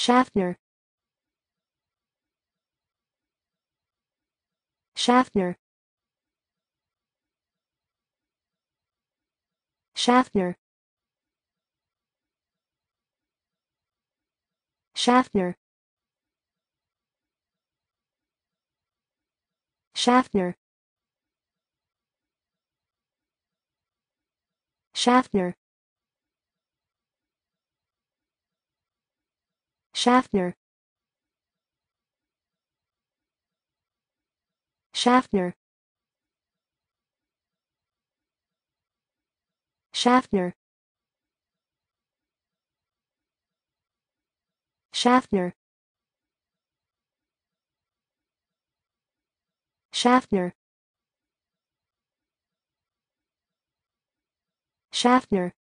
Schaffner. Schaffner. Schaffner. Schaffner. Schaffner. Schaffner Schaffner. Schaffner. Schaffner. Schaffner. Schaffner. Schaffner